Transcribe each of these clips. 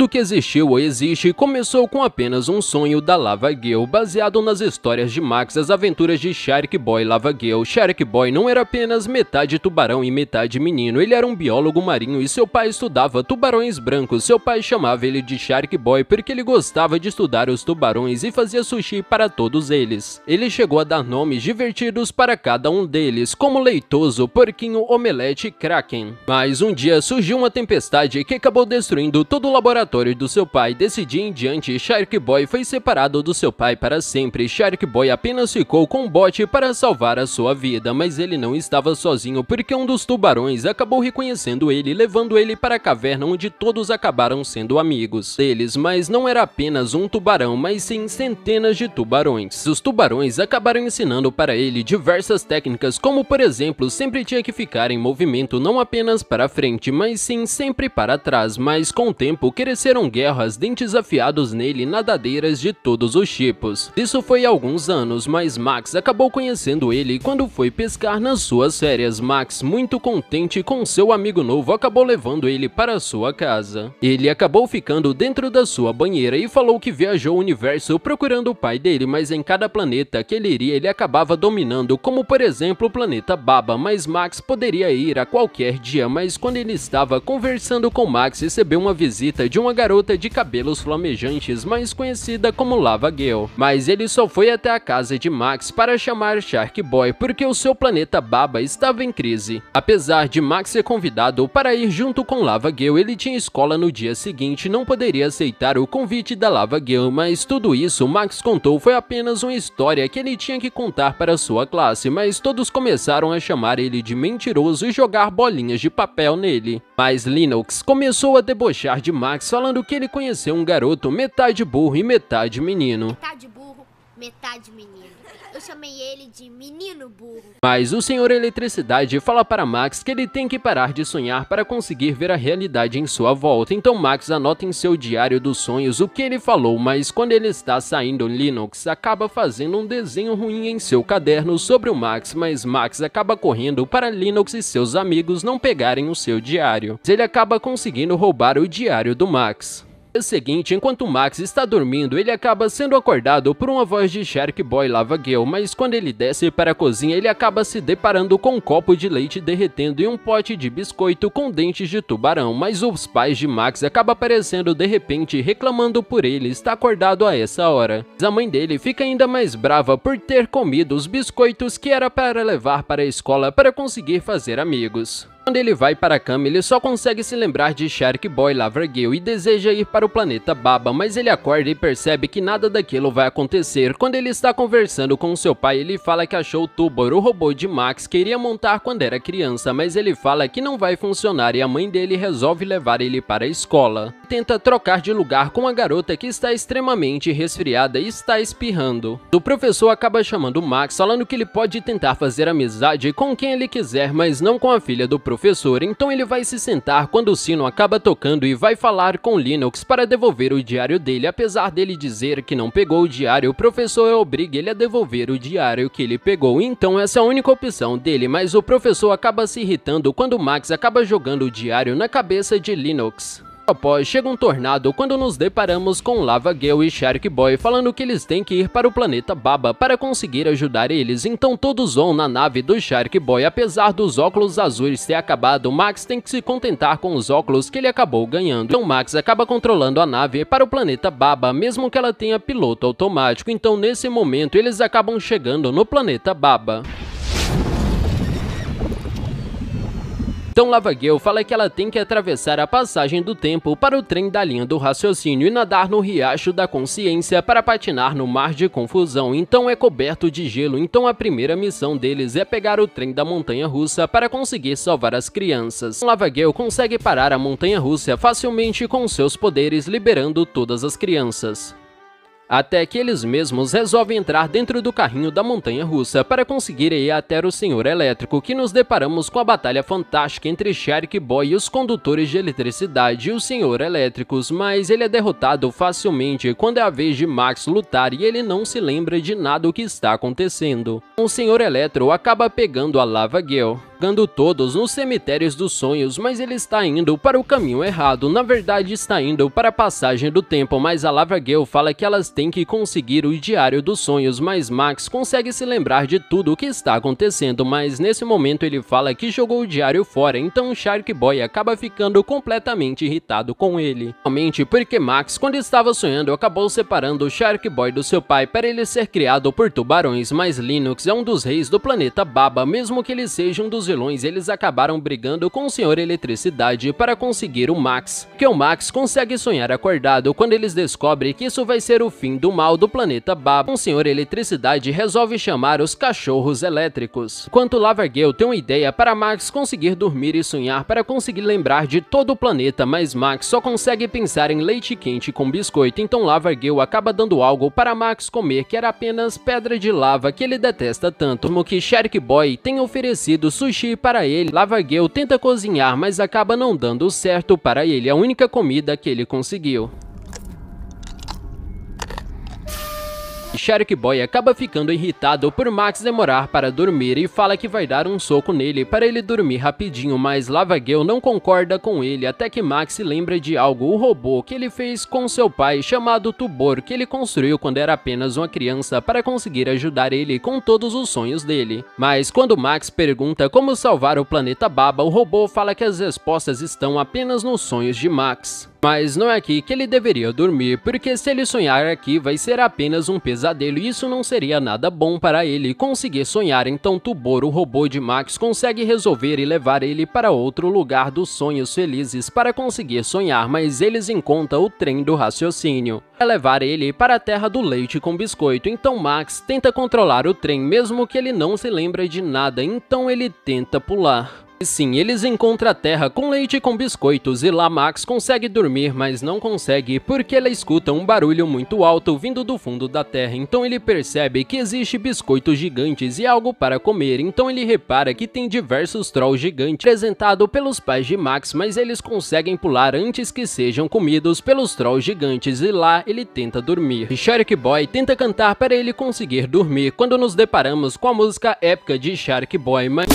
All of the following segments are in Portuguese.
Tudo que existiu ou existe começou com apenas um sonho da Lava Girl, baseado nas histórias de Max, as aventuras de Shark Boy Lava Girl. Shark Boy não era apenas metade tubarão e metade menino, ele era um biólogo marinho e seu pai estudava tubarões brancos. Seu pai chamava ele de Shark Boy porque ele gostava de estudar os tubarões e fazia sushi para todos eles. Ele chegou a dar nomes divertidos para cada um deles, como Leitoso, Porquinho, Omelete e Kraken. Mas um dia surgiu uma tempestade que acabou destruindo todo o laboratório laboratório do seu pai. Desse dia em diante, Shark Boy foi separado do seu pai para sempre. Shark Boy apenas ficou com o bote para salvar a sua vida, mas ele não estava sozinho porque um dos tubarões acabou reconhecendo ele, levando ele para a caverna onde todos acabaram sendo amigos deles, mas não era apenas um tubarão, mas sim centenas de tubarões. Os tubarões acabaram ensinando para ele diversas técnicas, como por exemplo, sempre tinha que ficar em movimento não apenas para frente, mas sim sempre para trás, mas com o tempo querer cresceram guerras, dentes afiados nele nadadeiras de todos os tipos. Isso foi há alguns anos, mas Max acabou conhecendo ele quando foi pescar nas suas férias. Max, muito contente com seu amigo novo, acabou levando ele para sua casa. Ele acabou ficando dentro da sua banheira e falou que viajou o universo procurando o pai dele, mas em cada planeta que ele iria ele acabava dominando, como por exemplo o planeta Baba, mas Max poderia ir a qualquer dia, mas quando ele estava conversando com Max recebeu uma visita de uma garota de cabelos flamejantes mais conhecida como Lava Girl, mas ele só foi até a casa de Max para chamar Shark Boy porque o seu planeta Baba estava em crise. Apesar de Max ser convidado para ir junto com Lava Girl, ele tinha escola no dia seguinte e não poderia aceitar o convite da Lava Girl, mas tudo isso Max contou foi apenas uma história que ele tinha que contar para sua classe, mas todos começaram a chamar ele de mentiroso e jogar bolinhas de papel nele. Mas Linux começou a debochar de Max que ele conheceu um garoto metade burro e metade menino. Metade metade menino. Eu chamei ele de menino burro. Mas o senhor Eletricidade fala para Max que ele tem que parar de sonhar para conseguir ver a realidade em sua volta. Então Max anota em seu diário dos sonhos o que ele falou, mas quando ele está saindo, Linux acaba fazendo um desenho ruim em seu caderno sobre o Max, mas Max acaba correndo para Linux e seus amigos não pegarem o seu diário. Ele acaba conseguindo roubar o diário do Max dia seguinte, enquanto Max está dormindo, ele acaba sendo acordado por uma voz de Shark Boy Lava Girl, mas quando ele desce para a cozinha, ele acaba se deparando com um copo de leite derretendo e um pote de biscoito com dentes de tubarão, mas os pais de Max acabam aparecendo de repente reclamando por ele estar acordado a essa hora. A mãe dele fica ainda mais brava por ter comido os biscoitos que era para levar para a escola para conseguir fazer amigos. Quando ele vai para a cama, ele só consegue se lembrar de Shark Boy Lavergill e deseja ir para o planeta Baba, mas ele acorda e percebe que nada daquilo vai acontecer. Quando ele está conversando com seu pai, ele fala que achou o Tubor, o robô de Max, que iria montar quando era criança, mas ele fala que não vai funcionar e a mãe dele resolve levar ele para a escola. Tenta trocar de lugar com a garota que está extremamente resfriada e está espirrando. O professor acaba chamando Max, falando que ele pode tentar fazer amizade com quem ele quiser, mas não com a filha do professor então ele vai se sentar quando o sino acaba tocando e vai falar com Linux para devolver o diário dele. Apesar dele dizer que não pegou o diário, o professor obriga ele a devolver o diário que ele pegou. Então essa é a única opção dele, mas o professor acaba se irritando quando Max acaba jogando o diário na cabeça de Linux após chega um tornado quando nos deparamos com Lava Girl e Shark Boy falando que eles têm que ir para o planeta Baba para conseguir ajudar eles, então todos vão na nave do Shark Boy. Apesar dos óculos azuis ter acabado, Max tem que se contentar com os óculos que ele acabou ganhando. Então Max acaba controlando a nave para o planeta Baba, mesmo que ela tenha piloto automático, então nesse momento eles acabam chegando no planeta Baba. Então Lavagale fala que ela tem que atravessar a passagem do tempo para o trem da linha do raciocínio e nadar no riacho da consciência para patinar no mar de confusão, então é coberto de gelo, então a primeira missão deles é pegar o trem da montanha russa para conseguir salvar as crianças. Lavagale consegue parar a montanha russa facilmente com seus poderes liberando todas as crianças até que eles mesmos resolvem entrar dentro do carrinho da montanha russa para conseguir ir até o Senhor Elétrico, que nos deparamos com a batalha fantástica entre Shark Boy e os condutores de eletricidade e o Senhor Elétricos, mas ele é derrotado facilmente quando é a vez de Max lutar e ele não se lembra de nada o que está acontecendo. O Senhor Eletro acaba pegando a Lava Girl jogando todos nos cemitérios dos sonhos, mas ele está indo para o caminho errado. Na verdade, está indo para a passagem do tempo, mas a Lava Girl fala que elas têm que conseguir o diário dos sonhos, mas Max consegue se lembrar de tudo o que está acontecendo, mas nesse momento ele fala que jogou o diário fora, então Shark Boy acaba ficando completamente irritado com ele. Somente porque Max, quando estava sonhando, acabou separando o Shark Boy do seu pai para ele ser criado por tubarões, mas Linux é um dos reis do planeta Baba, mesmo que ele seja um dos vilões, eles acabaram brigando com o Senhor Eletricidade para conseguir o Max, que o Max consegue sonhar acordado quando eles descobrem que isso vai ser o fim do mal do planeta Baba. O Senhor Eletricidade resolve chamar os cachorros elétricos. Enquanto Lavargale tem uma ideia para Max conseguir dormir e sonhar para conseguir lembrar de todo o planeta, mas Max só consegue pensar em leite quente com biscoito, então Lavargale acaba dando algo para Max comer que era apenas pedra de lava que ele detesta tanto, como que Shark Boy tem oferecido sushi para ele. Lavargale tenta cozinhar, mas acaba não dando certo para ele, a única comida que ele conseguiu. Shark Boy acaba ficando irritado por Max demorar para dormir e fala que vai dar um soco nele para ele dormir rapidinho, mas Lava Girl não concorda com ele até que Max lembra de algo, o robô que ele fez com seu pai chamado Tubor, que ele construiu quando era apenas uma criança para conseguir ajudar ele com todos os sonhos dele. Mas quando Max pergunta como salvar o planeta Baba, o robô fala que as respostas estão apenas nos sonhos de Max. Mas não é aqui que ele deveria dormir, porque se ele sonhar aqui vai ser apenas um pesadelo e isso não seria nada bom para ele conseguir sonhar. Então Tubor, o robô de Max, consegue resolver e levar ele para outro lugar dos sonhos felizes para conseguir sonhar, mas eles encontram o trem do raciocínio. É levar ele para a terra do leite com biscoito, então Max tenta controlar o trem mesmo que ele não se lembre de nada, então ele tenta pular. Sim, eles encontram a Terra com leite com biscoitos e lá Max consegue dormir, mas não consegue porque ela escuta um barulho muito alto vindo do fundo da Terra. Então ele percebe que existe biscoitos gigantes e algo para comer. Então ele repara que tem diversos trolls gigantes apresentados pelos pais de Max, mas eles conseguem pular antes que sejam comidos pelos trolls gigantes e lá ele tenta dormir. Shark Boy tenta cantar para ele conseguir dormir quando nos deparamos com a música épica de Shark Boy, mas...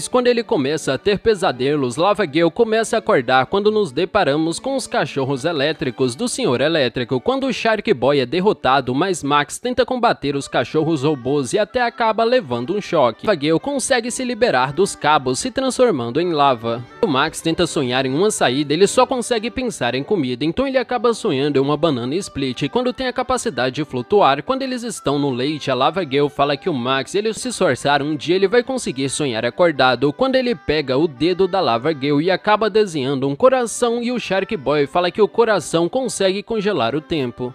Mas quando ele começa a ter pesadelos, Lava Gale começa a acordar quando nos deparamos com os cachorros elétricos do Senhor Elétrico. Quando o Shark Boy é derrotado, mas Max tenta combater os cachorros robôs e até acaba levando um choque. Lava Gale consegue se liberar dos cabos, se transformando em lava. O Max tenta sonhar em uma saída, ele só consegue pensar em comida, então ele acaba sonhando em uma banana split. Quando tem a capacidade de flutuar, quando eles estão no leite, a Lava Gale fala que o Max, ele se esforçar um dia, ele vai conseguir sonhar acordado quando ele pega o dedo da Lava Girl e acaba desenhando um coração e o Shark Boy fala que o coração consegue congelar o tempo.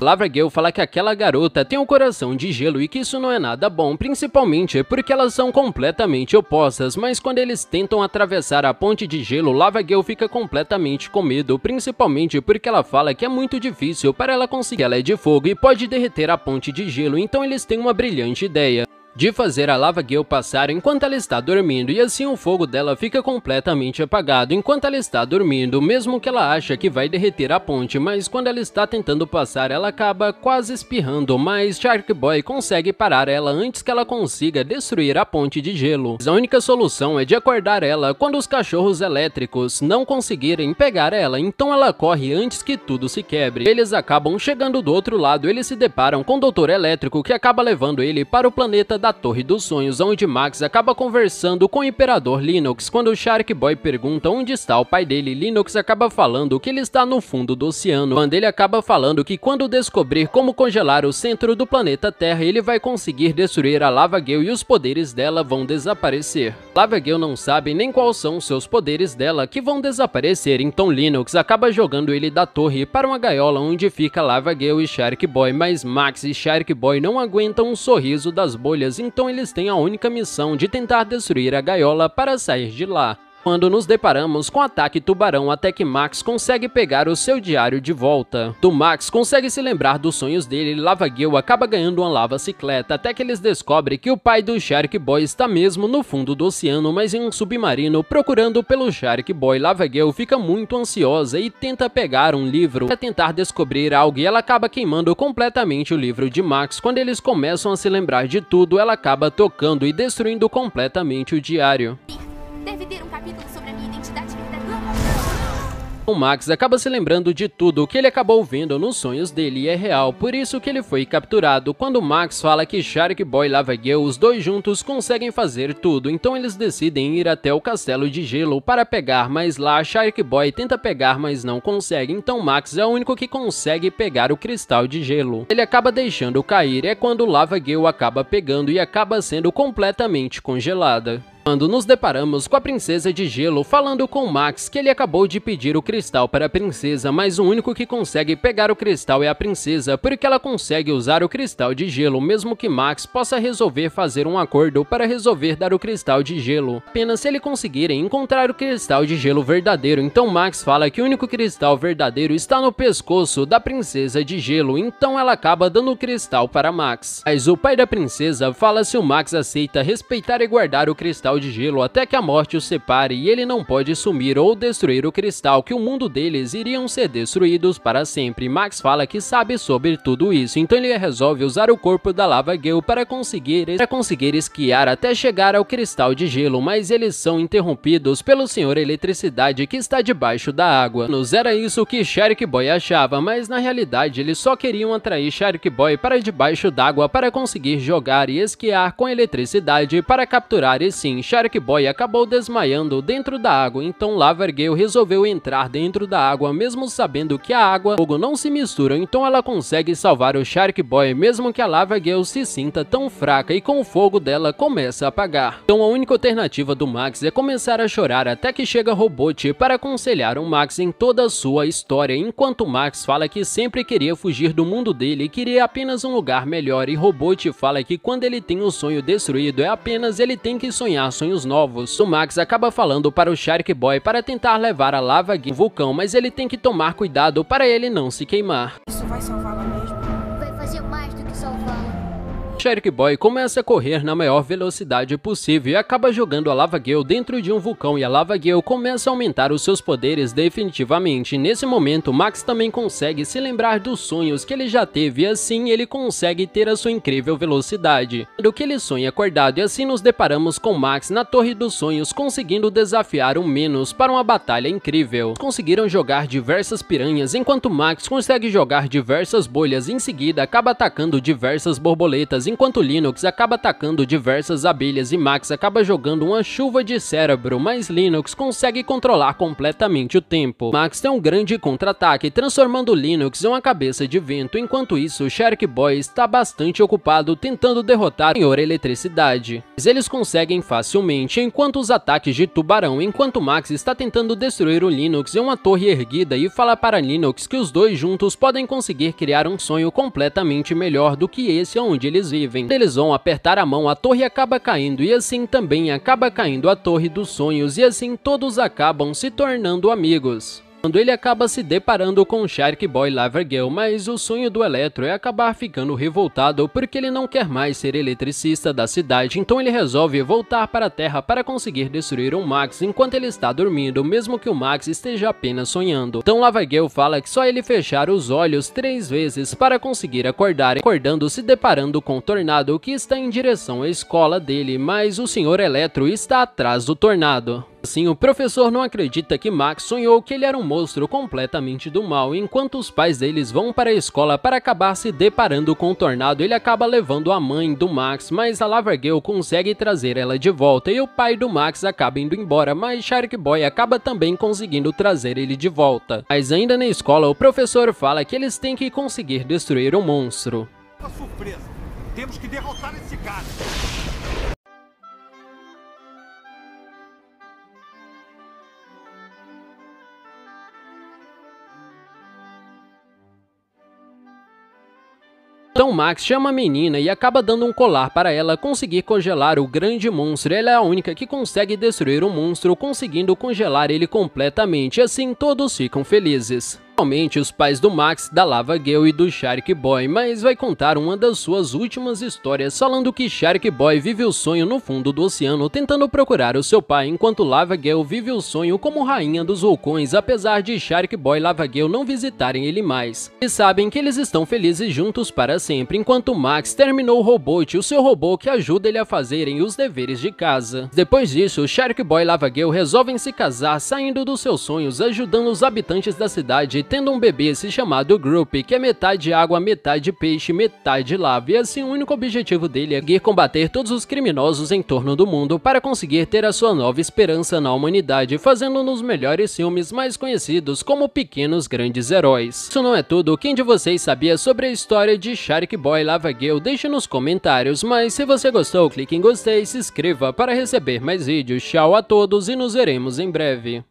Lavra Gale fala que aquela garota tem um coração de gelo e que isso não é nada bom, principalmente porque elas são completamente opostas, mas quando eles tentam atravessar a ponte de gelo, Lava Gale fica completamente com medo, principalmente porque ela fala que é muito difícil para ela conseguir. Ela é de fogo e pode derreter a ponte de gelo, então eles têm uma brilhante ideia de fazer a Lava Gale passar enquanto ela está dormindo e assim o fogo dela fica completamente apagado enquanto ela está dormindo, mesmo que ela acha que vai derreter a ponte, mas quando ela está tentando passar ela acaba quase espirrando, mas Shark Boy consegue parar ela antes que ela consiga destruir a ponte de gelo. A única solução é de acordar ela quando os cachorros elétricos não conseguirem pegar ela, então ela corre antes que tudo se quebre. Eles acabam chegando do outro lado, eles se deparam com o Doutor Elétrico que acaba levando ele para o planeta da da Torre dos Sonhos, onde Max acaba conversando com o Imperador Linux. Quando Shark Boy pergunta onde está o pai dele, Linux acaba falando que ele está no fundo do oceano. Quando ele acaba falando que quando descobrir como congelar o centro do planeta Terra, ele vai conseguir destruir a Lava Gale e os poderes dela vão desaparecer. Lava Gale não sabe nem quais são os seus poderes dela que vão desaparecer, então Linux acaba jogando ele da torre para uma gaiola onde fica Lava Gale e Shark Boy, mas Max e Shark Boy não aguentam o sorriso das bolhas então eles têm a única missão de tentar destruir a gaiola para sair de lá. Quando nos deparamos com o ataque tubarão até que Max consegue pegar o seu diário de volta. Do Max consegue se lembrar dos sonhos dele e Lava Gil acaba ganhando uma lava cicleta até que eles descobrem que o pai do Shark Boy está mesmo no fundo do oceano, mas em um submarino procurando pelo Shark Boy. Lava Gil fica muito ansiosa e tenta pegar um livro para tentar descobrir algo e ela acaba queimando completamente o livro de Max. Quando eles começam a se lembrar de tudo, ela acaba tocando e destruindo completamente o diário. Deve ter um capítulo sobre a minha identidade verdadeira. O Max acaba se lembrando de tudo o que ele acabou vendo nos sonhos dele e é real, por isso que ele foi capturado. Quando Max fala que Shark Boy e Lava Girl, os dois juntos conseguem fazer tudo, então eles decidem ir até o castelo de gelo para pegar, mas lá Shark Boy tenta pegar, mas não consegue, então Max é o único que consegue pegar o cristal de gelo. Ele acaba deixando cair, é quando Lava Girl acaba pegando e acaba sendo completamente congelada quando nos deparamos com a princesa de gelo falando com Max que ele acabou de pedir o cristal para a princesa, mas o único que consegue pegar o cristal é a princesa, porque ela consegue usar o cristal de gelo, mesmo que Max possa resolver fazer um acordo para resolver dar o cristal de gelo. Apenas se ele conseguirem encontrar o cristal de gelo verdadeiro, então Max fala que o único cristal verdadeiro está no pescoço da princesa de gelo, então ela acaba dando o cristal para Max. Mas o pai da princesa fala se o Max aceita respeitar e guardar o cristal de gelo até que a morte o separe e ele não pode sumir ou destruir o cristal que o mundo deles iriam ser destruídos para sempre. Max fala que sabe sobre tudo isso, então ele resolve usar o corpo da Lava Girl para conseguir, para conseguir esquiar até chegar ao cristal de gelo, mas eles são interrompidos pelo Senhor Eletricidade que está debaixo da água. Nos era isso que Shark Boy achava, mas na realidade eles só queriam atrair Shark Boy para debaixo d'água para conseguir jogar e esquiar com eletricidade para capturar e sim Shark Boy acabou desmaiando dentro da água, então Lavergale resolveu entrar dentro da água, mesmo sabendo que a água e o fogo não se misturam, então ela consegue salvar o Shark Boy, mesmo que a Lavergale se sinta tão fraca e com o fogo dela começa a apagar. Então a única alternativa do Max é começar a chorar até que chega Robot para aconselhar o Max em toda a sua história, enquanto Max fala que sempre queria fugir do mundo dele e queria apenas um lugar melhor, e Robot fala que quando ele tem o sonho destruído é apenas ele tem que sonhar sonhos novos. O Max acaba falando para o Shark Boy para tentar levar a lava ao vulcão, mas ele tem que tomar cuidado para ele não se queimar. Isso vai salvá-la mesmo. Shark Boy começa a correr na maior velocidade possível e acaba jogando a Lava Gale dentro de um vulcão e a Lava Gale começa a aumentar os seus poderes definitivamente. Nesse momento, Max também consegue se lembrar dos sonhos que ele já teve e assim ele consegue ter a sua incrível velocidade. Do que ele sonha acordado e assim nos deparamos com Max na Torre dos Sonhos conseguindo desafiar o Menos para uma batalha incrível. Conseguiram jogar diversas piranhas enquanto Max consegue jogar diversas bolhas em seguida acaba atacando diversas borboletas enquanto Linux acaba atacando diversas abelhas e Max acaba jogando uma chuva de cérebro, mas Linux consegue controlar completamente o tempo. Max tem um grande contra-ataque, transformando Linux em uma cabeça de vento, enquanto isso Shark Boy está bastante ocupado tentando derrotar o Senhor Eletricidade. Mas eles conseguem facilmente, enquanto os ataques de Tubarão, enquanto Max está tentando destruir o Linux em uma torre erguida e fala para Linux que os dois juntos podem conseguir criar um sonho completamente melhor do que esse onde eles vivem. Eles vão apertar a mão, a torre acaba caindo e assim também acaba caindo a torre dos sonhos e assim todos acabam se tornando amigos quando ele acaba se deparando com Shark Boy Lavergale, mas o sonho do Eletro é acabar ficando revoltado porque ele não quer mais ser eletricista da cidade, então ele resolve voltar para a Terra para conseguir destruir o Max enquanto ele está dormindo, mesmo que o Max esteja apenas sonhando. Então Lavergale fala que só ele fechar os olhos três vezes para conseguir acordar, acordando se deparando com o Tornado que está em direção à escola dele, mas o Senhor Eletro está atrás do Tornado. Assim, o professor não acredita que Max sonhou que ele era um monstro completamente do mal, enquanto os pais deles vão para a escola para acabar se deparando com o tornado, ele acaba levando a mãe do Max, mas a Lavergale consegue trazer ela de volta e o pai do Max acaba indo embora, mas Shark Boy acaba também conseguindo trazer ele de volta. Mas ainda na escola, o professor fala que eles têm que conseguir destruir o monstro. Uma surpresa. Temos que derrotar esse cara. Então Max chama a menina e acaba dando um colar para ela conseguir congelar o grande monstro. Ela é a única que consegue destruir o monstro, conseguindo congelar ele completamente. Assim todos ficam felizes principalmente os pais do Max, da Lava Girl e do Shark Boy, mas vai contar uma das suas últimas histórias falando que Shark Boy vive o sonho no fundo do oceano tentando procurar o seu pai, enquanto Lava Girl vive o sonho como rainha dos vulcões, apesar de Shark Boy e Lava Girl não visitarem ele mais. E sabem que eles estão felizes juntos para sempre, enquanto Max terminou o Robot, o seu robô que ajuda ele a fazerem os deveres de casa. Depois disso, Shark Boy e Lava Girl resolvem se casar, saindo dos seus sonhos, ajudando os habitantes da cidade tendo um bebê se chamado Groop, que é metade água, metade peixe, metade lava, e assim o único objetivo dele é ir combater todos os criminosos em torno do mundo para conseguir ter a sua nova esperança na humanidade, fazendo nos melhores filmes mais conhecidos como Pequenos Grandes Heróis. Isso não é tudo, quem de vocês sabia sobre a história de Shark Boy Lava Girl, deixe nos comentários, mas se você gostou, clique em gostei e se inscreva para receber mais vídeos. Tchau a todos e nos veremos em breve.